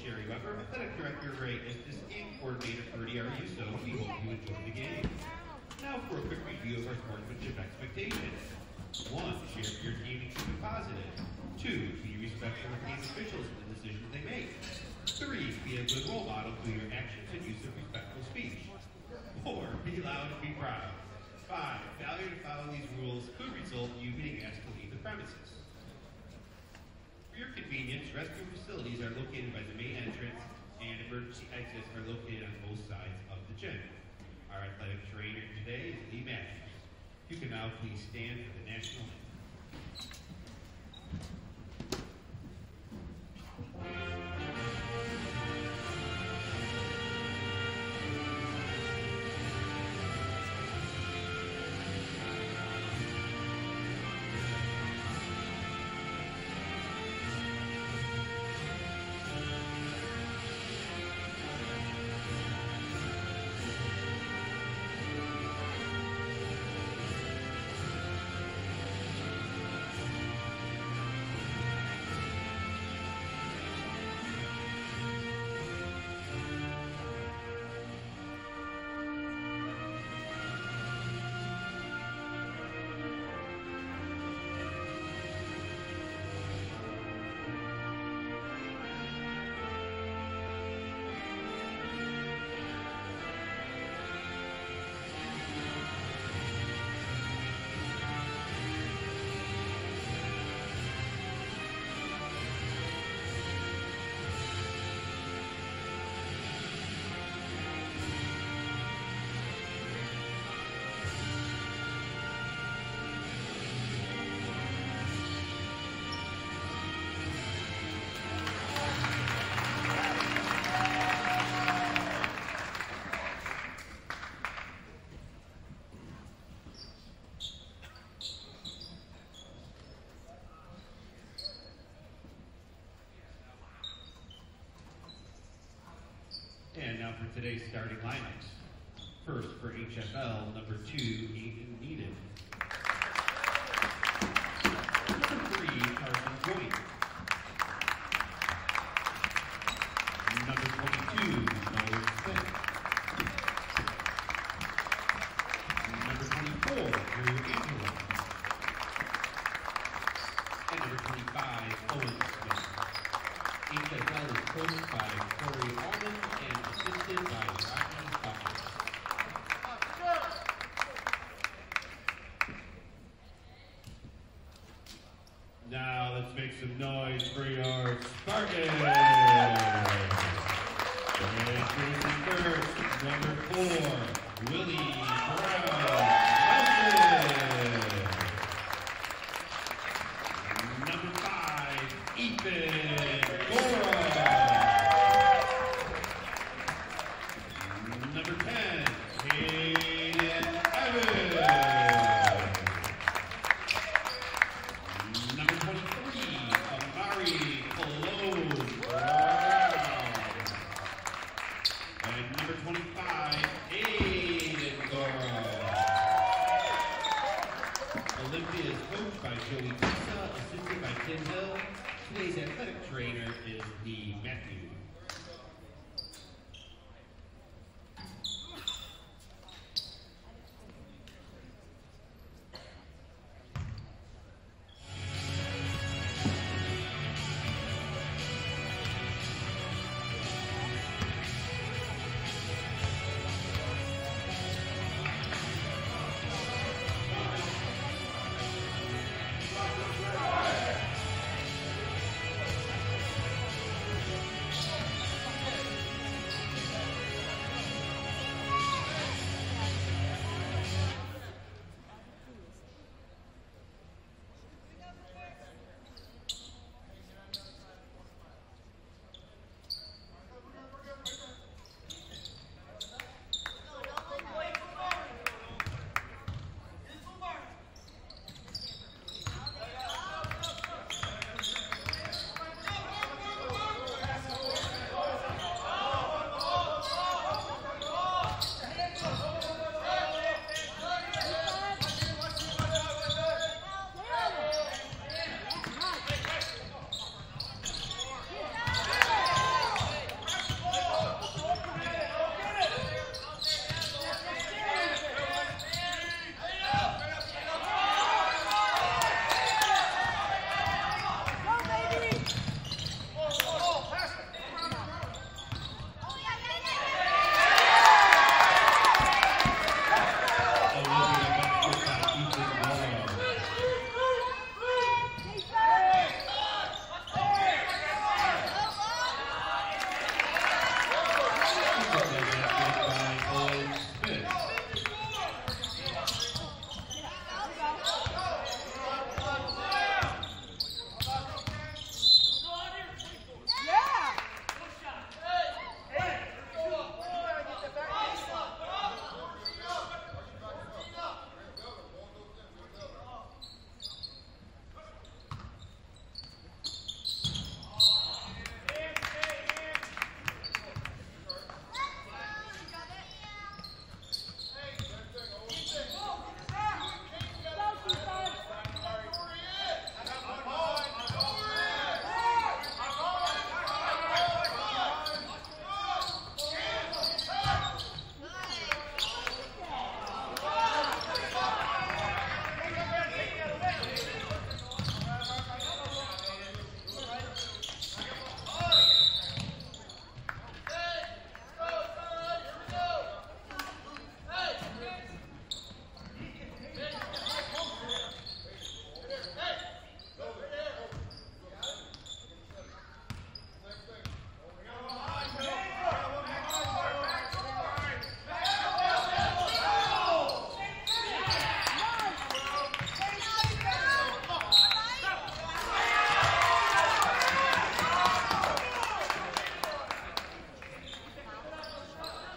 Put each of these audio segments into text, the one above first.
Sherry Weber, Athletic Director Ray Estes, and Coordinator Bertie Ariuso, we hope you enjoy the game. Now for a quick review of our sportsmanship expectations. One, for your team and keep it positive. Two, be respectful of team officials and the decisions they make. Three, be a good role model through your actions and use of respectful speech. Four, be loud and be proud. Five, failure to follow these rules could result in you being asked to leave the premises. For your convenience, restroom facilities are located by the main entrance and emergency exits are located on both sides of the gym. Our athletic trainer today is Lee Matthews. You can now please stand for the national anthem. And now for today's starting lineups. First for HFL, number two, Ethan Needed.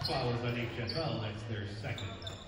follows on HFL. That's their second.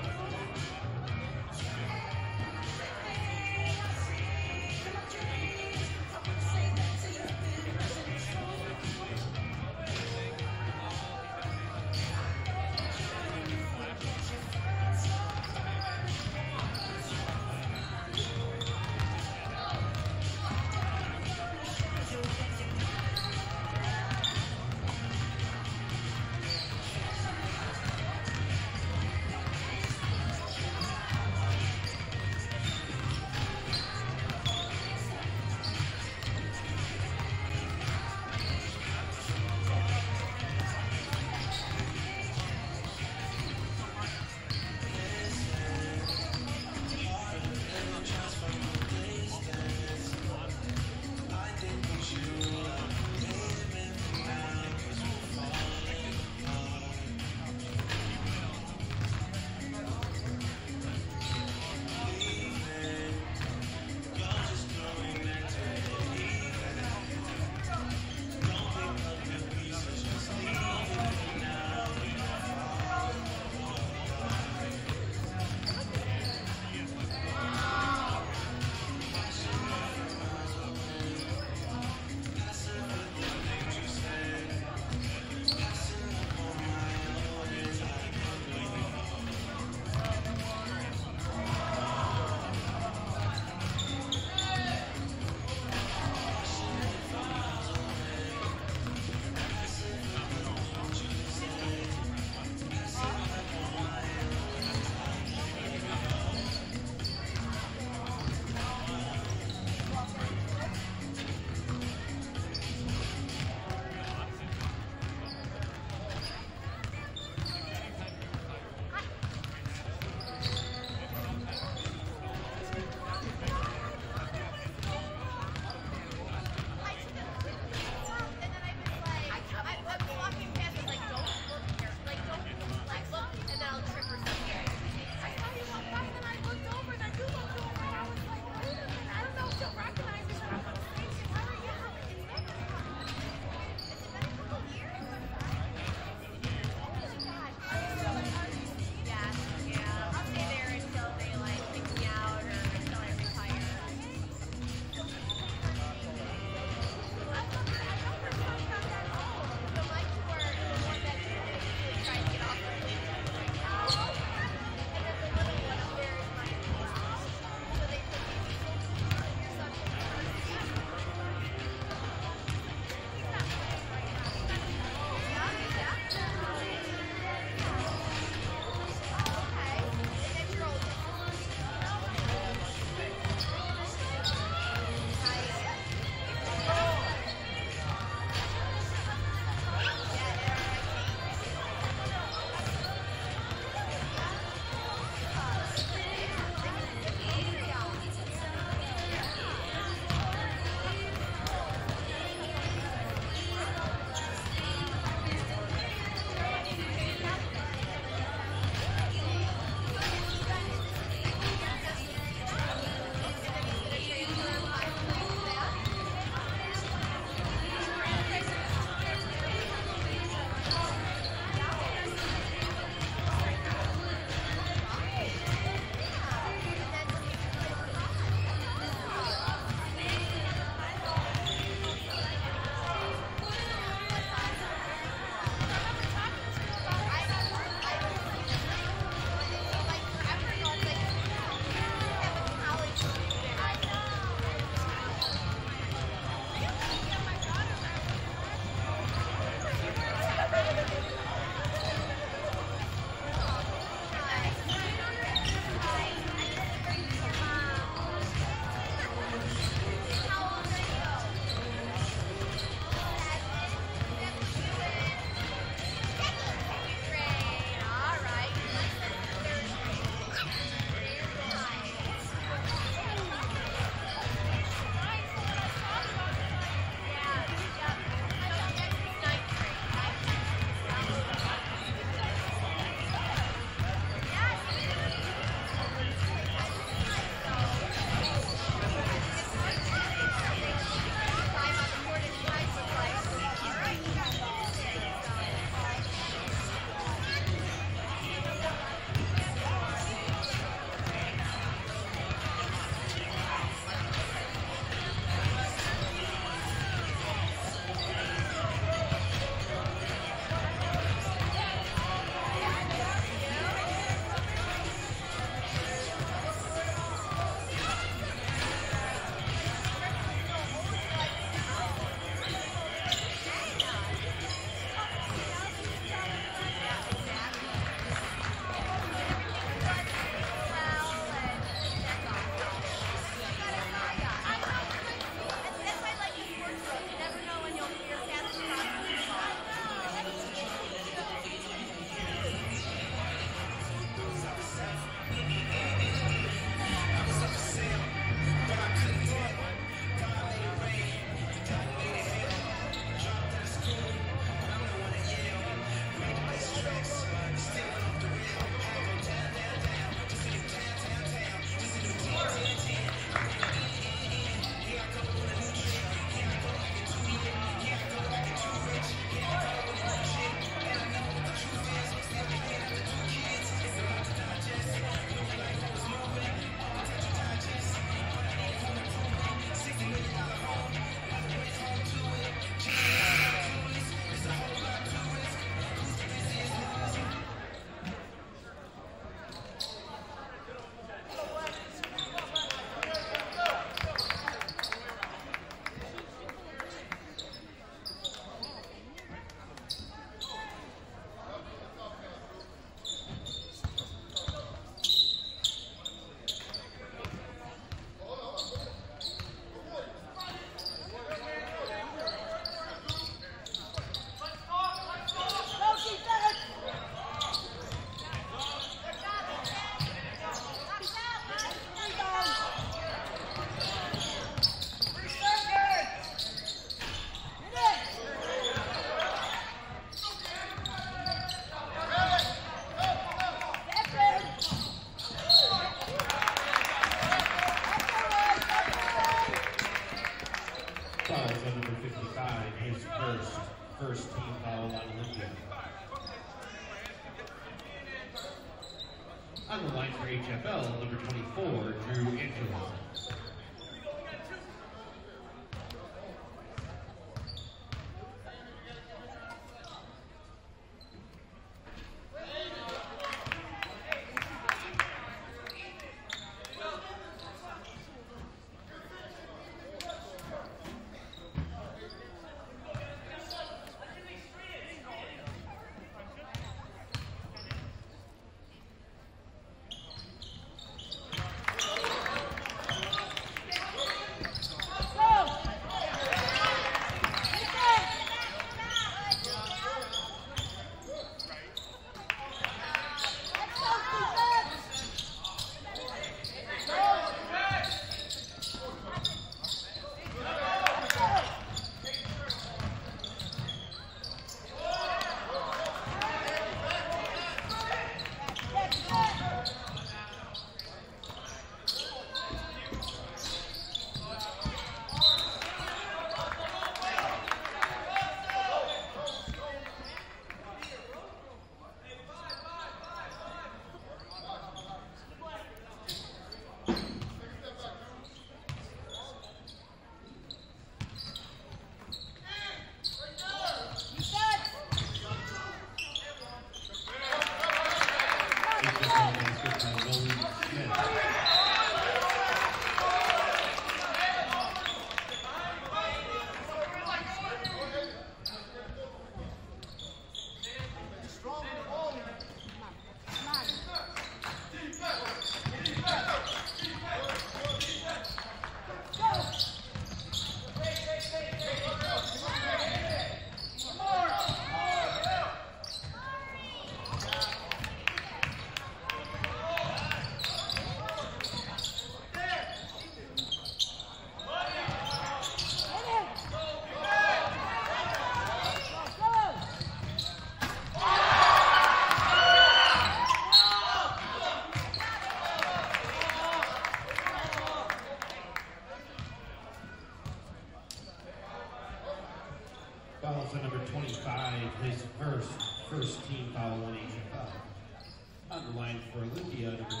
Line for Olympia, number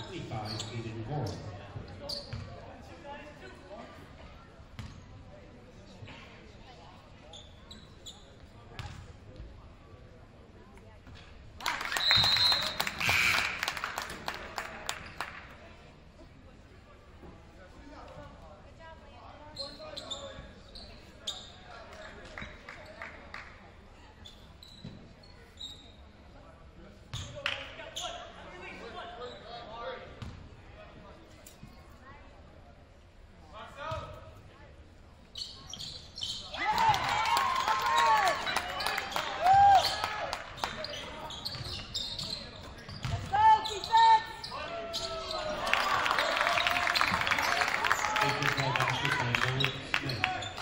เธอคือใครท้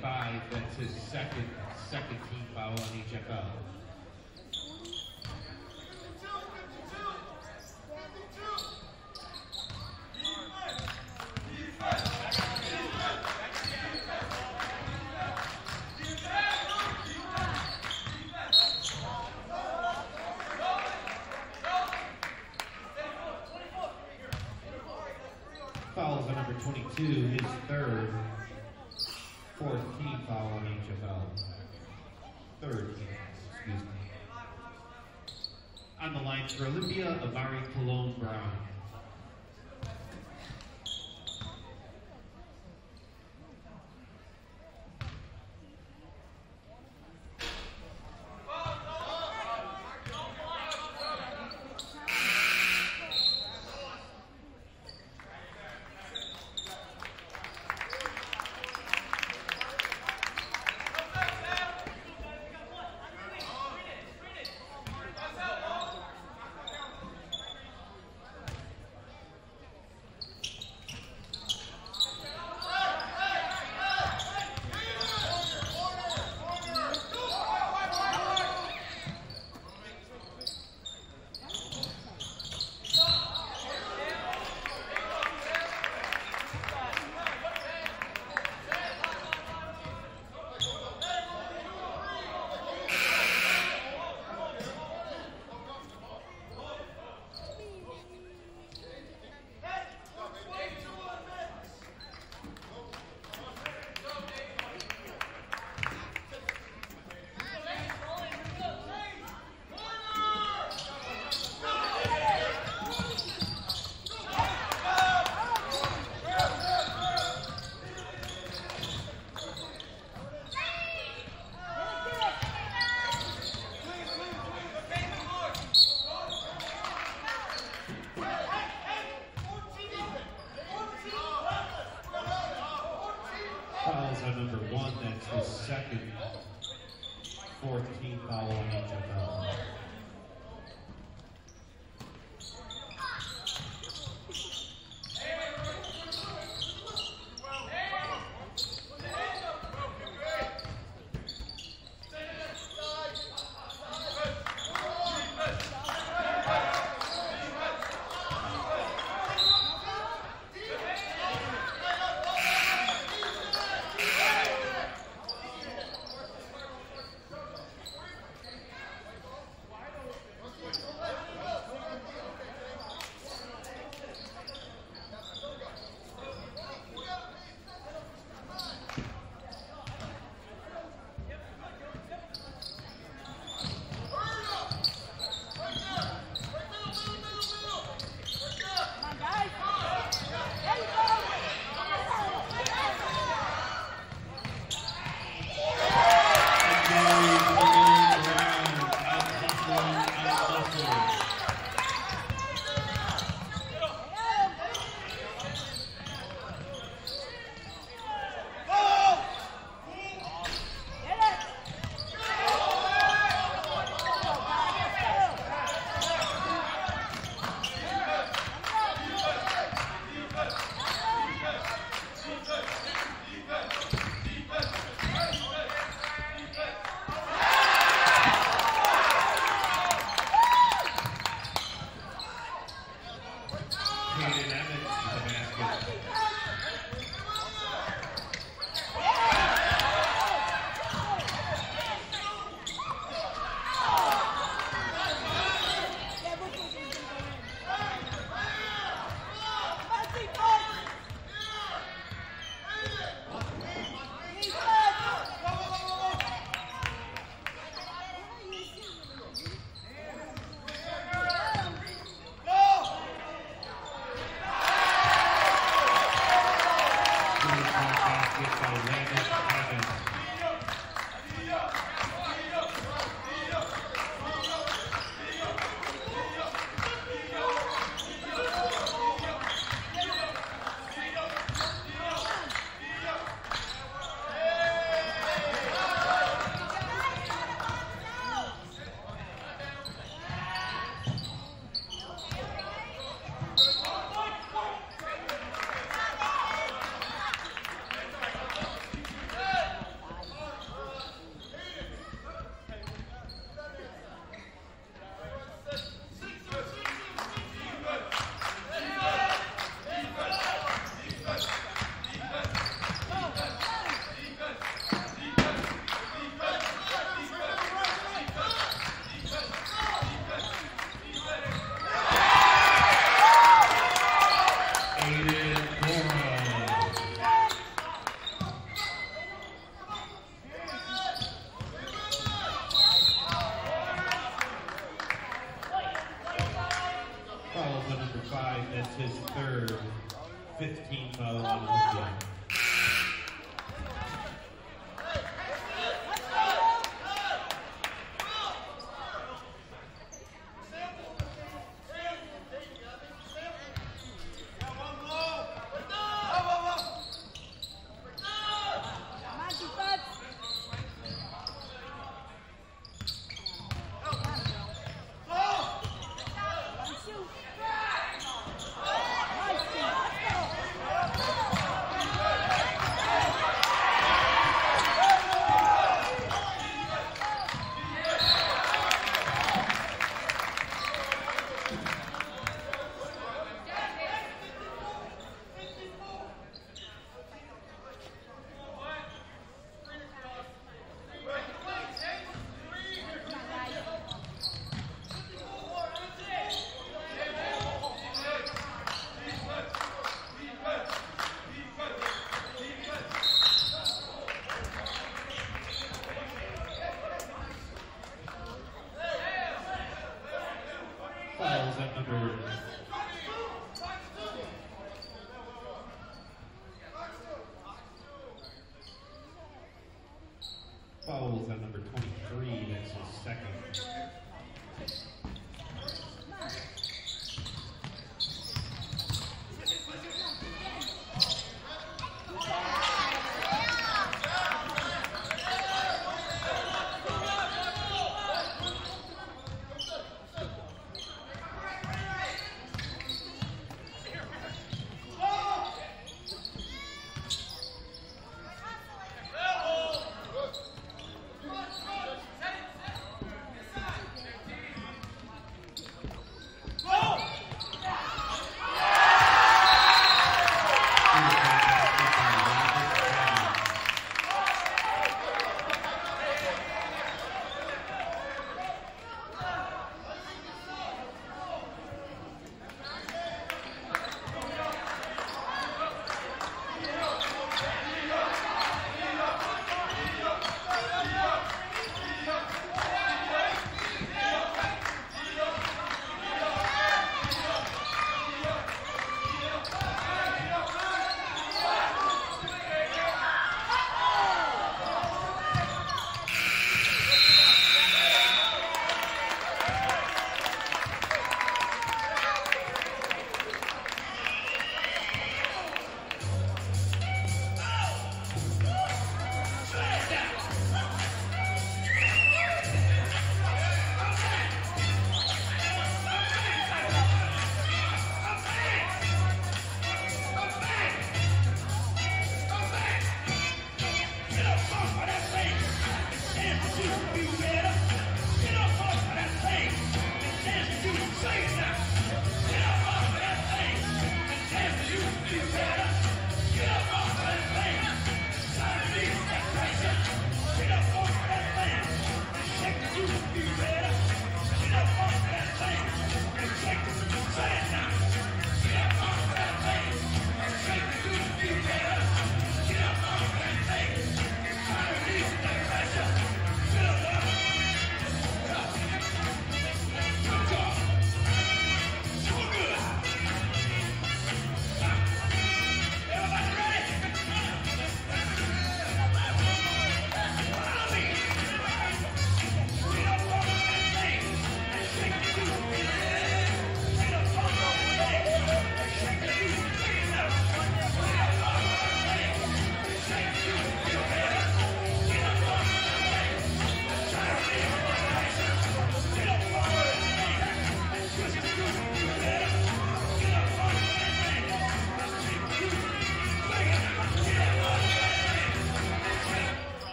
25. That's his second, second team foul on HFL.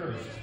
first.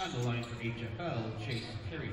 On the line for HFL, Chase Perry.